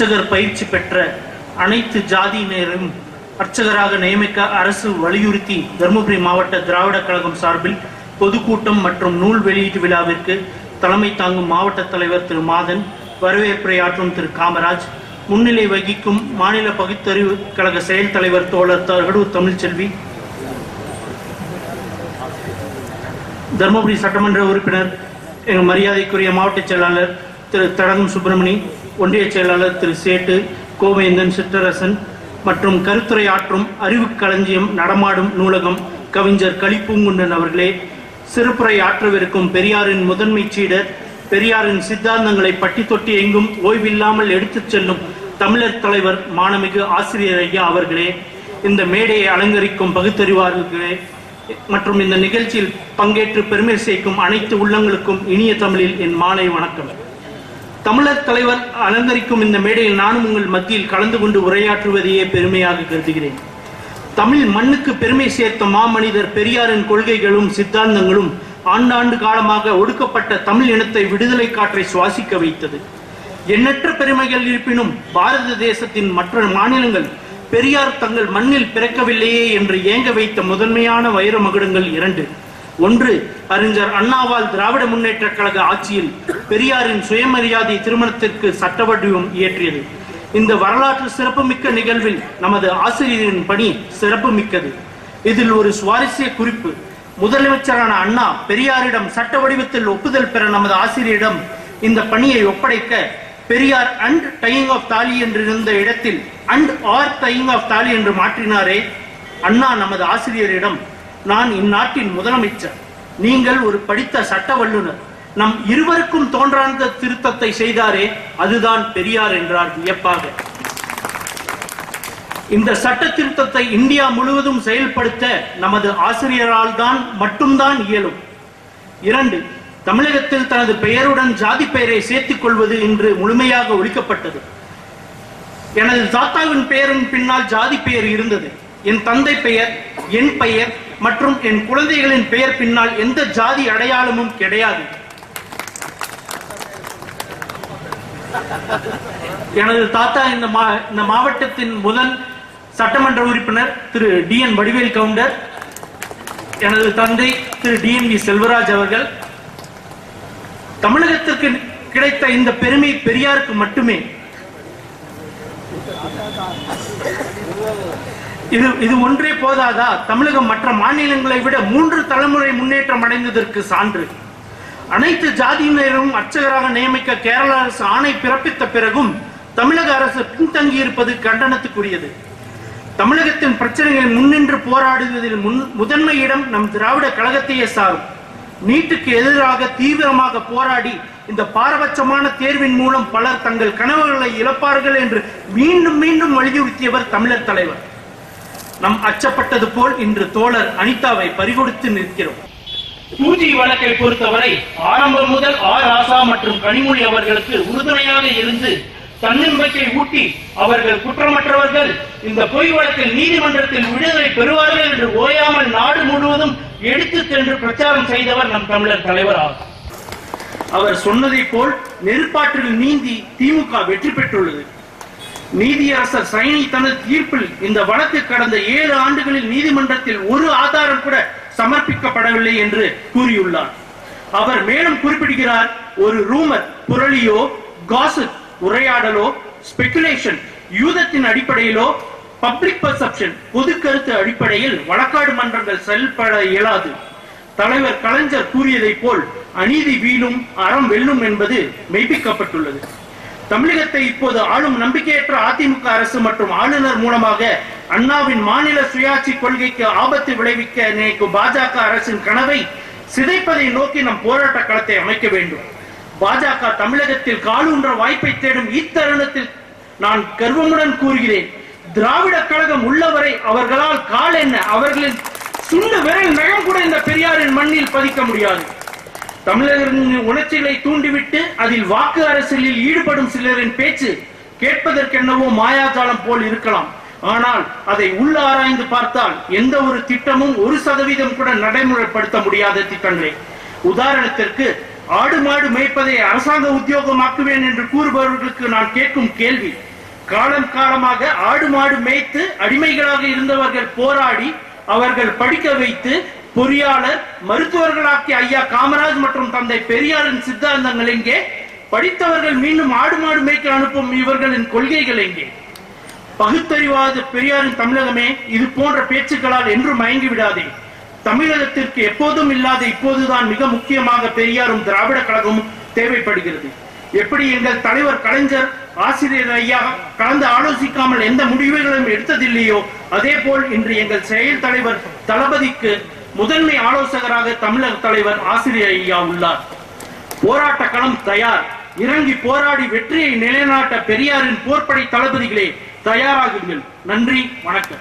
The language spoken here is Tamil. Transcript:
அர்ச்சகர் பயிற்சி பெற்ற அனைத்து ஜாதியினரும் அர்ச்சகராக நியமிக்க அரசு வலியுறுத்தி தருமபுரி மாவட்ட திராவிட கழகம் சார்பில் பொதுக்கூட்டம் மற்றும் நூல் வெளியீட்டு விழாவிற்கு தலைமை தாங்கும் மாவட்ட தலைவர் திரு மாதன் வரவேற்புரையாற்றும் திரு காமராஜ் முன்னிலை வகிக்கும் மாநில பகுத்தறிவு கழக செயல் தலைவர் தோழர் தகடு தமிழ்ச்செல்வி தருமபுரி சட்டமன்ற உறுப்பினர் எங்கள் மரியாதைக்குரிய மாவட்ட செயலாளர் திரு தடகம் சுப்பிரமணி ஒன்றிய செயலாளர் திரு சேட்டு கோவேந்தன் சிற்றரசன் மற்றும் கருத்துரை ஆற்றும் அறிவு களஞ்சியம் நடமாடும் நூலகம் கவிஞர் களிப்பூங்குன்றன் அவர்களே சிறுப்புரை ஆற்றவிருக்கும் பெரியாரின் முதன்மை சீடர் பெரியாரின் சித்தாந்தங்களை பட்டி தொட்டி எங்கும் ஓய்வில்லாமல் எடுத்துச் செல்லும் தமிழர் தலைவர் மாணமிகு ஆசிரியர் ஐயா அவர்களே இந்த மேடையை அலங்கரிக்கும் பகுத்தறிவார்களே மற்றும் இந்த நிகழ்ச்சியில் பங்கேற்று பெருமை சேர்க்கும் அனைத்து உள்ளங்களுக்கும் இனிய தமிழில் என் மாலை வணக்கம். தமிழர் தலைவர் அலங்கரிக்கும் இந்த மேடையில் நானும் உங்கள் மத்தியில் கலந்து கொண்டு உரையாற்றுவதையே பெருமையாக கருதுகிறேன். தமிழ் மண்ணுக்கு பெருமை சேர்த்த மாமனிதர் பெரியாரின் கொள்கைகளும் சித்தாந்தங்களும் ஆண்டாண்டு காலமாக ஒடுக்கப்பட்ட தமிழ் இனத்தை விடுதலை காற்றை சுவாசிக்க வைத்தது. எண்ணற்ற பெருமைகள் இருப்பினும் பாரத தேசத்தின் மற்ற மாநிலங்கள் பெரியார் தங்கள் மண்ணில் பிறக்கவில்லையே என்று ஏங்க வைத்த முதன்மையான வைர மகுடங்கள் இரண்டு. ஒன்று அறிஞர் அண்ணாவால் திராவிட முன்னேற்ற கழக ஆட்சியில் பெரியாரின் சுயமரியாதை திருமணத்திற்கு சட்ட வடிவம் இயற்றியது. இந்த வரலாற்று சிறப்புமிக்க நிகழ்வில் நமது ஆசிரியரின் பணி சிறப்புமிக்கது. இதில் ஒரு சுவாரஸ்ய குறிப்பு. முதலமைச்சரான அண்ணா பெரியாரிடம் சட்ட வடிவத்தில் ஒப்புதல் பெற நமது ஆசிரியரிடம் இந்த பணியை ஒப்படைக்க பெரியார் அண்ட் டையிங் ஆஃப் தாலி என்று இருந்த இடத்தில் அண்ட் ஆர் டையிங் ஆஃப் தாலி என்று மாற்றினாரே. அண்ணா நமது ஆசிரியரிடம் நான் இந்நாட்டின் முதலமைச்சர். நீங்கள் ஒரு படித்த சட்ட வல்லுனர் நம் இருவருக்கும் தோன்றாத திருத்தத்தை செய்தாரே அதுதான் பெரியார் என்றார் வியப்பாக. இந்த சட்ட திருத்தத்தை இந்தியா முழுவதும் செயல்படுத்த நமது ஆசிரியரால் தான் மட்டும்தான் இயலும். இரண்டு தமிழகத்தில் தனது பெயருடன் ஜாதி பெயரை சேர்த்துக் கொள்வது இன்று முழுமையாக ஒழிக்கப்பட்டது. எனது தாத்தாவின் பெயரின் பின்னால் ஜாதி பெயர் இருந்தது. என் தந்தை பெயர் என் பெயர் மற்றும் என் குழந்தைகளின் பெயர் பின்னால் எந்த ஜாதி அடையாளமும் கிடையாது. எனது தாத்தா இந்த மா இந்த மாவட்டத்தின் முதல் சட்டமன்ற உறுப்பினர் திரு டி என் வடிவேல் கவுண்டர் எனது தந்தை Thiru T N V Selvaraj அவர்கள். தமிழகத்திற்கு கிடைத்த இந்த பெருமை பெரியாருக்கு மட்டுமே. இது இது ஒன்றே போதாதா? தமிழகம் மற்ற மாநிலங்களை விட மூன்று தலைமுறை முன்னேற்றம் அடைந்ததற்கு சான்று. அனைத்து ஜாதியினரும் அர்ச்சகராக நியமிக்க கேரள அரசு ஆணை பிறப்பித்த பிறகும் தமிழக அரசு பின்தங்கி இருப்பது கண்டனத்துக்குரியது. தமிழகத்தின் பிரச்சனைகளை முன்னின்று போராடுவதில் முன் முதன்மை இடம் நம் திராவிட கழகத்தையே சாரும். நீட்டுக்கு எதிராக தீவிரமாக போராடி இந்த பாரபட்சமான தேர்வின் மூலம் பலர் தங்கள் கனவுகளை இழப்பார்கள் என்று மீண்டும் மீண்டும் வலியுறுத்தியவர் தமிழர் தலைவர். நம் அச்சப்பட்டது போல் இன்று தோழர் அனிதாவை பறிகொடுத்து நிற்கிறோம். பூஜை வழக்கை பொறுத்தவரை ஆரம்பம் முதல் ஆர் ராசா மற்றும் கனிமொழி அவர்களுக்கு உறுதுணையாக இருந்து தன்னம்பிக்கை ஊட்டி அவர்கள் குற்றமற்றவர்கள் இந்த பொய் வழக்கில் நீதிமன்றத்தில் விடுதலை பெறுவார்கள் என்று ஓயாமல் நாடு முழுவதும் எடுத்து சென்று பிரச்சாரம் செய்தவர் நம் தமிழர் தலைவர் ஆகும் அவர் சொன்னதை போல் நெருப்பாற்றில் நீந்தி திமுக வெற்றி பெற்றுள்ளது. நீதியரசர் சைனி தனது தீர்ப்பில் இந்த வழக்கு கடந்த ஏழு ஆண்டுகளில் நீதிமன்றத்தில் ஒரு ஆதாரம் கூட சமர்ப்பிக்கப்படவில்லை என்று கூறியுள்ளார். அவர் மேலும் குறிப்பிடுகிறார் ஒரு ரூமர் புரளியோ காசிப் உரையாடலோ ஸ்பெகுலேஷன் யூதத்தின் அடிப்படையிலோ பப்ளிக் பர்செப்ஷன் பொது கருத்து அடிப்படையில் வழக்காடு மன்றங்கள் செயல்பட இயலாது. தலைவர் கலைஞர் கூறியதை போல் அநீதி வீழும் அறம் வெல்லும் என்பது மெய்ப்பிக்கப்பட்டுள்ளது. தமிழகத்தை இப்போது ஆளும் நம்பிக்கையற்ற அதிமுக அரசு மற்றும் ஆளுநர் மூலமாக அண்ணாவின் மாநில சுயாட்சி கொள்கைக்கு ஆபத்து விளைவிக்க நினைக்கும் பாஜக அரசின் கனவை சிதைப்பதை நோக்கி நம் போராட்ட களத்தை அமைக்க வேண்டும். பாஜக தமிழகத்தில் காலூன்ற வாய்ப்பை தேடும் இத்தருணத்தில் நான் கர்வமுடன் கூறுகிறேன். திராவிட கழகம் உள்ளவரை அவர்களால் கால் என்ன? அவர்களின் சுண்டு விரல் நகம் கூட இந்த பெரியாரின் மண்ணில் பதிக்க முடியாது. தமிழரின் உணர்ச்சிகளை தூண்டிவிட்டு அதில் வாக்கு அரசியலில் ஈடுபடும் சிலரின் பேச்சு கேட்பதற்கென்னவோ மாயாஜாலம் போல் இருக்கலாம். ஆனால் அதை உள்ள ஆராய்ந்து பார்த்தால் எந்த ஒரு திட்டமும் ஒரு சதவீதம் கூட நடைமுறைப்படுத்த முடியாத திட்டங்களே. உதாரணத்திற்கு ஆடு மாடு மேய்ப்பதை அரசாங்க உத்தியோகமாக்குவேன் என்று கூறுபவர்களுக்கு நான் கேட்கும் கேள்வி காலம் காலமாக ஆடு மாடு மேய்த்து அடிமைகளாக இருந்தவர்கள் போராடி அவர்கள் படிக்க வைத்து பொறியாளர் மருத்துவர்களாக்கிய ஐயா காமராஜ் மற்றும் தந்தை பெரியாரின் சித்தாந்தங்கள் எங்கே? படித்தவர்கள் மீண்டும் ஆடு மாடு மேய்க்க அனுப்பும் இவர்களின் கொள்கைகள் எங்கே? பகுத்தறிவாத பெரியாரின் தமிழகமே இது போன்ற பேச்சுக்களால் என்றும் மயங்கி விடாதே. தமிழகத்திற்கு எப்போதும் இல்லாத இப்போதுதான் மிக முக்கியமாக பெரியாரும் திராவிட கழகமும் தேவைப்படுகிறது. எப்படி எங்கள் தலைவர் கலைஞர் ஆசிரியர் ஐயா கலந்து ஆலோசிக்காமல் எந்த முடிவுகளும் எடுத்ததில்லையோ அதே போல் இன்று எங்கள் செயல் தலைவர் தளபதிக்கு முதன்மை ஆலோசகராக தமிழக தலைவர் ஆசிரியர் ஐயா உள்ளார். போராட்ட களம் தயார். இறங்கி போராடி வெற்றியை நிலைநாட்ட பெரியாரின் போர்ப்படை தளபதிகளே தயாராகுங்கள். நன்றி வணக்கம்.